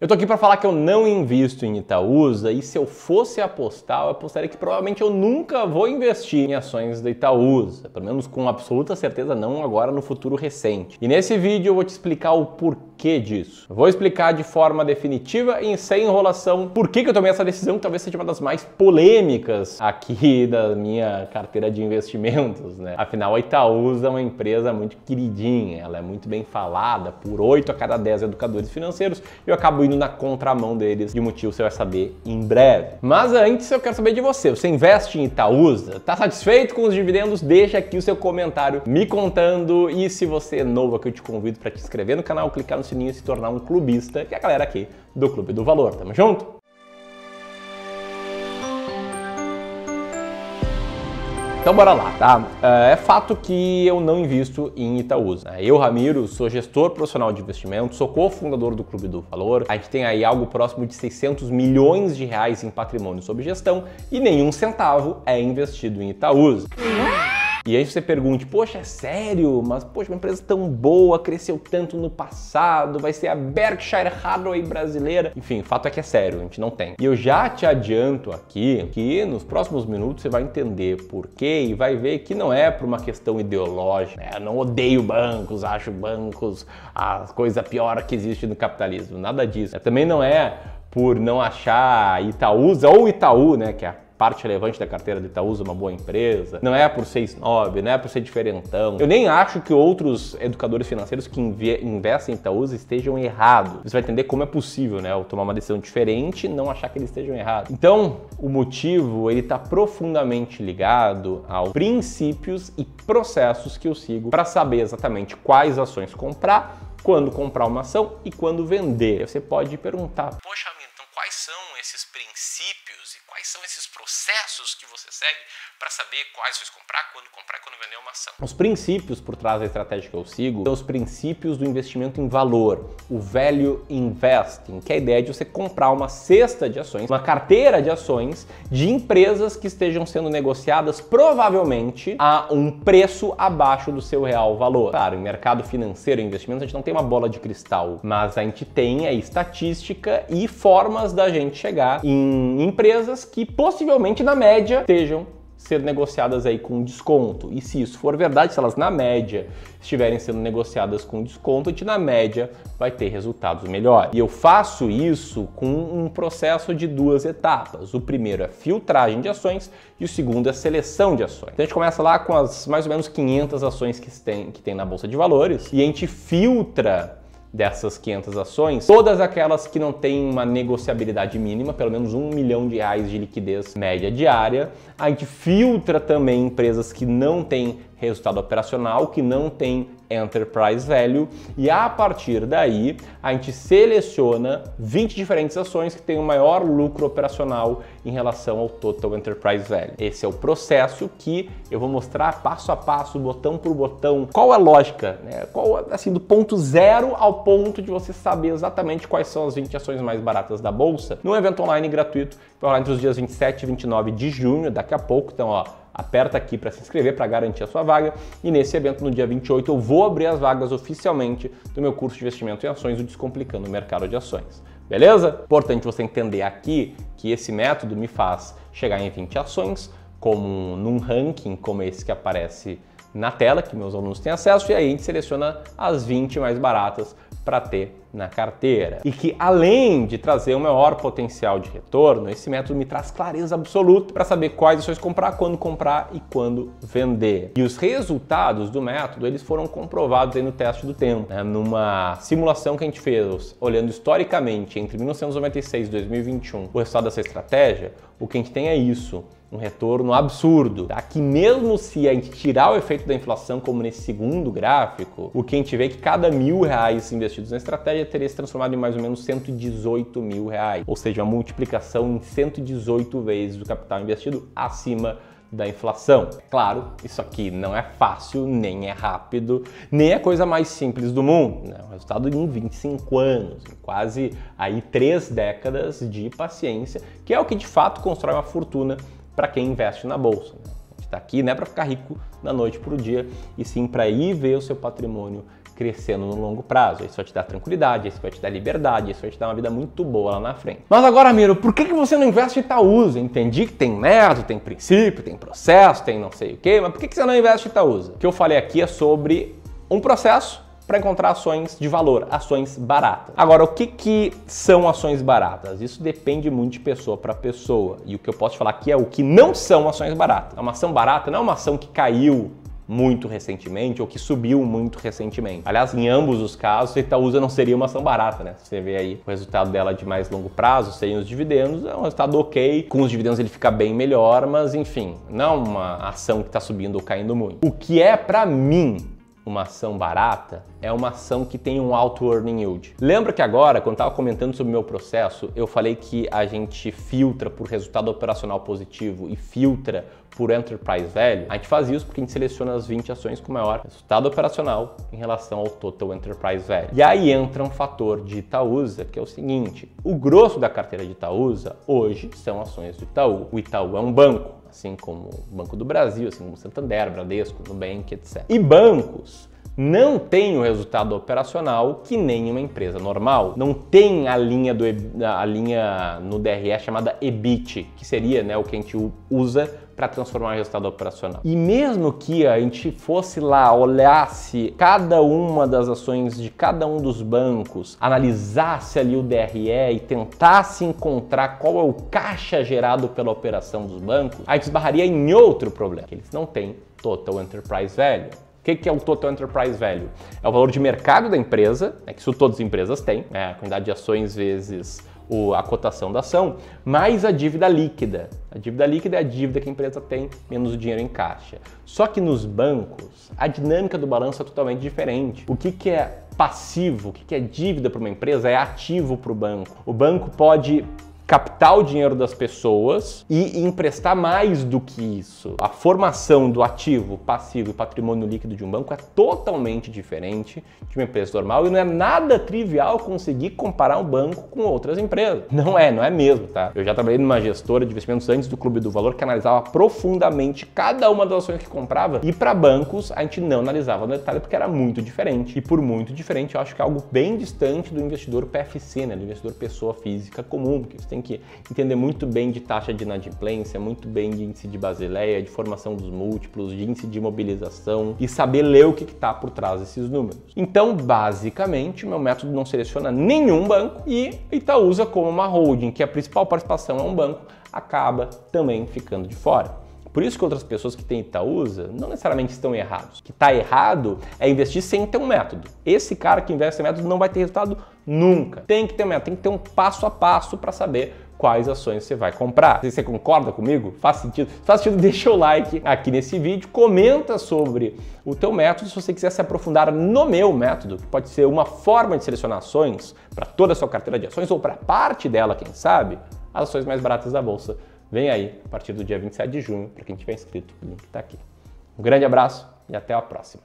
Eu tô aqui para falar que eu não invisto em Itaúsa e se eu fosse apostar, eu apostaria que provavelmente eu nunca vou investir em ações da Itaúsa, pelo menos com absoluta certeza não agora no futuro recente. E nesse vídeo eu vou te explicar o porquê disso. Vou explicar de forma definitiva e sem enrolação por que, que eu tomei essa decisão, que talvez seja uma das mais polêmicas aqui da minha carteira de investimentos, né? Afinal, a Itaúsa é uma empresa muito queridinha, ela é muito bem falada por 8 a cada 10 educadores financeiros e eu acabo indo na contramão deles e o motivo você vai saber em breve. Mas antes eu quero saber de você. Você investe em Itaúsa? Tá satisfeito com os dividendos? Deixa aqui o seu comentário me contando e se você é novo aqui eu te convido para te inscrever no canal, clicar no sininho e se tornar um clubista, que é a galera aqui do Clube do Valor. Tamo junto? Então bora lá, tá? É, é fato que eu não invisto em Itaúsa. Eu, Ramiro, sou gestor profissional de investimento, sou cofundador do Clube do Valor. A gente tem aí algo próximo de 600 milhões de reais em patrimônio sob gestão e nenhum centavo é investido em Itaúsa. E aí você pergunte, poxa, é sério? Mas, poxa, uma empresa tão boa, cresceu tanto no passado, vai ser a Berkshire Hathaway brasileira. Enfim, o fato é que é sério, a gente não tem. E eu já te adianto aqui que nos próximos minutos você vai entender por quê e vai ver que não é por uma questão ideológica. Né? Eu não odeio bancos, acho bancos a coisa pior que existe no capitalismo. Nada disso. Também não é por não achar Itaúsa ou Itaú, né, que é a parte relevante da carteira de Itaúsa uma boa empresa, não é por ser snob, não é por ser diferentão. Eu nem acho que outros educadores financeiros que investem em Itaúsa estejam errados. Você vai entender como é possível, né, eu tomar uma decisão diferente e não achar que eles estejam errados. Então, o motivo, ele está profundamente ligado aos princípios e processos que eu sigo para saber exatamente quais ações comprar, quando comprar uma ação e quando vender. Você pode perguntar, poxa, então quais são esses princípios e quais são esses processos que você segue para saber quais ações comprar, quando comprar quando vender uma ação. Os princípios por trás da estratégia que eu sigo são os princípios do investimento em valor, o value investing, que é a ideia de você comprar uma cesta de ações, uma carteira de ações de empresas que estejam sendo negociadas provavelmente a um preço abaixo do seu real valor. Claro, em mercado financeiro e investimento a gente não tem uma bola de cristal, mas a gente tem a estatística e formas da gente chegar em empresas que possivelmente na média estejam ser negociadas aí com desconto. E se isso for verdade, se elas na média estiverem sendo negociadas com desconto, a gente na média vai ter resultados melhores. E eu faço isso com um processo de duas etapas. O primeiro é filtragem de ações e o segundo é seleção de ações. Então a gente começa lá com as mais ou menos 500 ações que tem, que tem na bolsa de valores e a gente filtra dessas 500 ações, todas aquelas que não têm uma negociabilidade mínima, pelo menos um milhão de reais de liquidez média diária. A gente filtra também empresas que não têm resultado operacional, que não têm enterprise value, e a partir daí a gente seleciona 20 diferentes ações que têm o maior lucro operacional em relação ao total enterprise value. Esse é o processo que eu vou mostrar passo a passo, botão por botão, qual é a lógica, né? Qual assim do ponto zero ao ponto de você saber exatamente quais são as 20 ações mais baratas da bolsa, num evento online gratuito, vai rolar entre os dias 27 e 29 de junho, daqui a pouco, então ó, aperta aqui para se inscrever para garantir a sua vaga. E nesse evento, no dia 28, eu vou abrir as vagas oficialmente do meu curso de investimento em ações, o Descomplicando o Mercado de Ações. Beleza? Importante você entender aqui que esse método me faz chegar em 20 ações, como num ranking como esse que aparece na tela, que meus alunos têm acesso, e aí a gente seleciona as 20 mais baratas para ter na carteira. E que além de trazer um maior potencial de retorno, esse método me traz clareza absoluta para saber quais ações comprar, quando comprar e quando vender. E os resultados do método, eles foram comprovados aí no teste do tempo, né? numa simulação que a gente fez, olhando historicamente entre 1996 e 2021, o resultado dessa estratégia, o que a gente tem é isso, um retorno absurdo. Tá? Que mesmo se a gente tirar o efeito da inflação, como nesse segundo gráfico, o que a gente vê é que cada mil reais investidos na estratégia teria se transformado em mais ou menos 118 mil reais. Ou seja, uma multiplicação em 118 vezes o capital investido acima da inflação. Claro, isso aqui não é fácil, nem é rápido, nem é a coisa mais simples do mundo. Né? O resultado em 25 anos, quase aí três décadas de paciência, que é o que de fato constrói uma fortuna para quem investe na bolsa. Né? A gente está aqui não é para ficar rico da noite para o dia, e sim para ir ver o seu patrimônio crescendo no longo prazo. Isso vai te dar tranquilidade, isso vai te dar liberdade, isso vai te dar uma vida muito boa lá na frente. Mas agora, Miro, por que, que você não investe em Itaúsa? Entendi que tem método, tem princípio, tem processo, tem não sei o quê, mas por que, que você não investe em Itaúsa? O que eu falei aqui é sobre um processo para encontrar ações de valor, ações baratas. Agora, o que, que são ações baratas? Isso depende muito de pessoa para pessoa. E o que eu posso falar aqui é o que não são ações baratas. Uma ação barata não é uma ação que caiu muito recentemente ou que subiu muito recentemente. Aliás, em ambos os casos, a Itaúsa não seria uma ação barata, né? Você vê aí o resultado dela de mais longo prazo, sem os dividendos, é um resultado ok. Com os dividendos ele fica bem melhor, mas enfim, não é uma ação que está subindo ou caindo muito. O que é para mim uma ação barata é uma ação que tem um alto earning yield. Lembra que agora, quando estava comentando sobre o meu processo, eu falei que a gente filtra por resultado operacional positivo e filtra por enterprise value? A gente faz isso porque a gente seleciona as 20 ações com maior resultado operacional em relação ao total enterprise value. E aí entra um fator de Itaúsa, que é o seguinte, o grosso da carteira de Itaúsa hoje são ações do Itaú. O Itaú é um banco, assim como o Banco do Brasil, assim como Santander, Bradesco, Nubank, etc. E bancos não têm o resultado operacional que nem uma empresa normal. Não tem a linha, do, a linha no DRE chamada EBIT, que seria né, o que a gente usa para transformar em resultado operacional. E mesmo que a gente fosse lá, olhasse cada uma das ações de cada um dos bancos, analisasse ali o DRE e tentasse encontrar qual é o caixa gerado pela operação dos bancos, a gente esbarraria em outro problema, que eles não têm Total Enterprise Value. O que é o Total Enterprise Value? É o valor de mercado da empresa, né, que isso todas as empresas têm, né, a quantidade de ações vezes o, a cotação da ação, mais a dívida líquida. A dívida líquida é a dívida que a empresa tem menos o dinheiro em caixa. Só que nos bancos, a dinâmica do balanço é totalmente diferente. O que, que é passivo, o que, que é dívida para uma empresa, é ativo para o banco. O banco pode captar o dinheiro das pessoas e emprestar mais do que isso. A formação do ativo, passivo e patrimônio líquido de um banco é totalmente diferente de uma empresa normal e não é nada trivial conseguir comparar um banco com outras empresas. Não é, não é mesmo, tá? Eu já trabalhei numa gestora de investimentos antes do Clube do Valor que analisava profundamente cada uma das ações que comprava e para bancos a gente não analisava no detalhe porque era muito diferente. E por muito diferente, eu acho que é algo bem distante do investidor PFC, né, do investidor pessoa física comum, que você tem tem que entender muito bem de taxa de inadimplência, muito bem de índice de Basileia, de formação dos múltiplos, de índice de mobilização e saber ler o que está por trás desses números. Então, basicamente, o meu método não seleciona nenhum banco e Itaúsa como uma holding, que a principal participação é um banco, acaba também ficando de fora. Por isso que outras pessoas que têm Itaúsa não necessariamente estão errados. O que está errado é investir sem ter um método. Esse cara que investe sem método não vai ter resultado nunca. Tem que ter um método, tem que ter um passo a passo para saber quais ações você vai comprar. Se você concorda comigo, faz sentido? Se faz sentido, deixa o like aqui nesse vídeo, comenta sobre o teu método, se você quiser se aprofundar no meu método, que pode ser uma forma de selecionar ações para toda a sua carteira de ações ou para parte dela, quem sabe, as ações mais baratas da bolsa Vem aí a partir do dia 27 de junho, para quem tiver inscrito, o link está aqui. Um grande abraço e até a próxima.